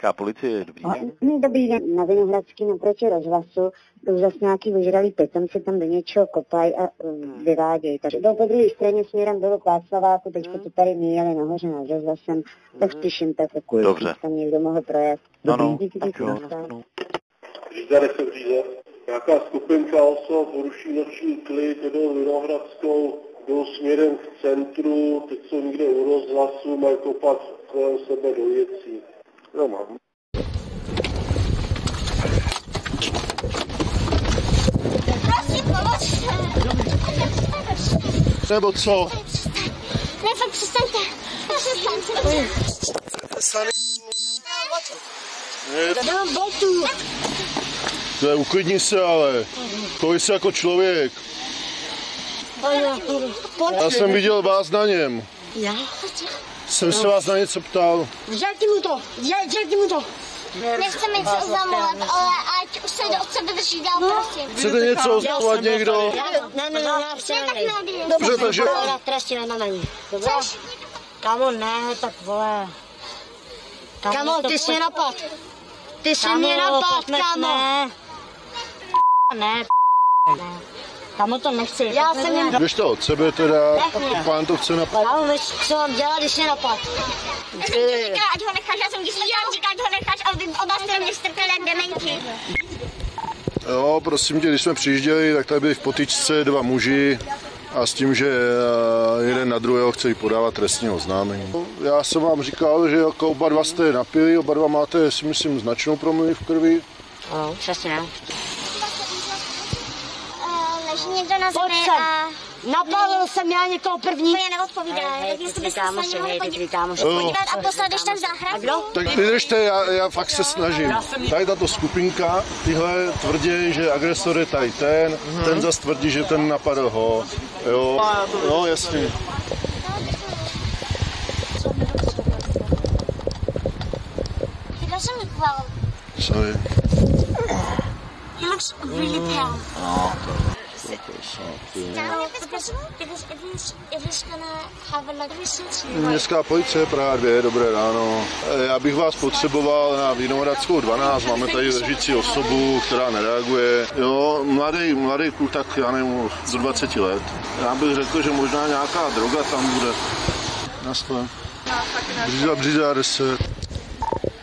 Městská policie, dobrý den. No, Dobrý den, na Vinohradský naproti rozhlasu už zase nějaký vyžralý pitomci tam do něčeho kopají a um, vyvádějí. Tak jdou po druhé straně směrem dolů k Václaváku, teď to tady míjeli nahoře nad rozhlasem, tak spíš jim tak jako Dobře. tam někdo mohl projet. Ano, díky, tak díky, jo. díky. no. Řízade se. Nějaká skupinka osob poruší noční klid, jedou Vinohradskou, jdou směrem k centru, teď jsou někde u rozhlasu, mají kopat kolem sebe do věcí. Jo, mám. Prosím, pomožte. Nebo co? Ne, fakt přestaňte. Přestaňte. Nemám botu. To je, uklidni se ale. Chovej se jako člověk. Já jsem viděl vás na něm. Já? Jsem se vás na něco ptal. Žerte mu to, žerte mu to. Nechceme nic oznamovat, ale ať už se od sebe drží dál, prosím. Chcete něco oznamovat někdo? Ne, ne, ne, já chci Ne, tak nevím. médií. Dobře, takže Já trestí na ní. Dobře? Kamo, ne, tak vole. Kamo, ty jsi mě napad. Ty jsi mě napad, kamo. Ne. Ne, ne. Kamo to nechci. Já jsem jen... Běž to od sebe teda, pán to chce napadnout. Kamo, víš, co mám dělat, když mě napad? Říká, ať ho necháš, já jsem když jsem říká, ať ho necháš a vy oba jste mě strkali jak demenky. Jo, prosím tě, když jsme přijížděli, tak tady byli v potyčce dva muži a s tím, že eh, jeden na druhého chce jí podávat trestní oznámení. Já jsem vám říkal, že jako oba dva jste napili, oba dva máte, si myslím, značnou promluvy v krvi. No, přesně. Leží někdo na Pojď zemi a Napálil jsem já někoho první. neodpovídá. Tak jestli byste se na něj mohli podívat kámoši. podívat a poslat, když tam záchranku. Tak vydržte, já, já fakt se snažím. Tady tato skupinka, tyhle tvrdí, že agresor je tady ten, ten zas tvrdí, že ten napadl ho. Jo, no jasně. Doesn't look well. Sorry. He looks really pale. Now, Městská policie Praha 2, dobré ráno. Eh, Já bych vás potřeboval na Vinohradskou 12, máme tady ležící osobu, která nereaguje. Jo, mladý, mladý kluk, tak já nevím, do 20 let. Já bych řekl, že možná nějaká droga tam bude. Naschle. Bříza, bříza 10.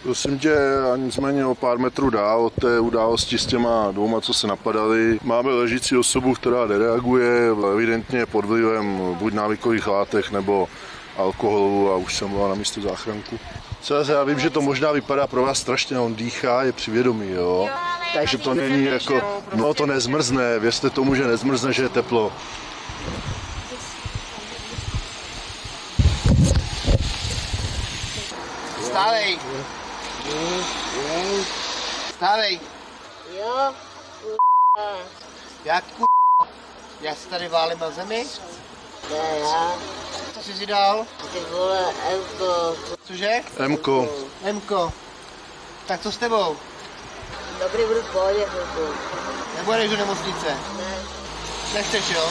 Prosím tě, a nicméně o pár metrů dál od té události s těma dvouma, co se napadali, máme ležící osobu, která nereaguje, evidentně pod vlivem buď návykových látek nebo alkoholu a už jsem volal na místo záchranku. Celé já vím, že to možná vypadá pro vás strašně, on dýchá, je při vědomí, jo. Takže to není jako, no to nezmrzne, věřte tomu, že nezmrzne, že je teplo. Stávej. Stávej. Jo, Jak ku... Já se tady válím na zemi? ne, já. Co jsi si dal? Ty vole, Elko. Cože? Emko, Emko. Tak co s tebou? Dobrý, budu v pohodě, chvilku. Nebo jdeš do nemocnice? Ne. Nechceš, jo?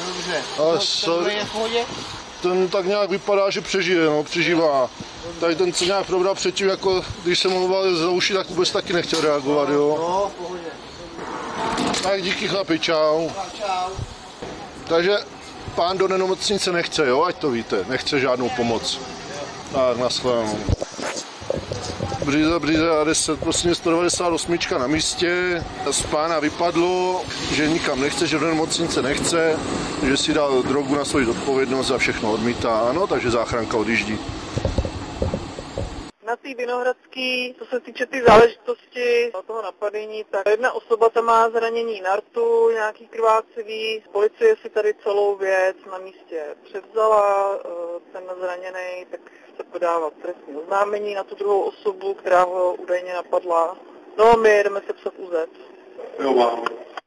No dobře. Ale Ten sorry. je v pohodě? Ten tak nějak vypadá, že přežije, no, přežívá. Tady ten, co nějak probral předtím, jako když jsem mluvil za uši, tak vůbec taky nechtěl reagovat, jo. No, v pohodě. Tak díky chlapi, čau. Čau. Takže pán do nemocnice nechce, jo, ať to víte, nechce žádnou pomoc. Tak, nashledanou. Bříza, bříza 10, prostě 198 na místě. Z pána vypadlo, že nikam nechce, že do nemocnice nechce, že si dal drogu na svoji zodpovědnost a všechno odmítá, ano, takže záchranka odjíždí. Té Vinohradský, co se týče ty záležitosti toho napadení, tak jedna osoba tam má zranění na rtu, nějaký krvácivý. Policie si tady celou věc na místě převzala, eh, ten zraněný tak chce podávat trestní oznámení na tu druhou osobu, která ho údajně napadla. No, my jedeme se psat UZ. Jo.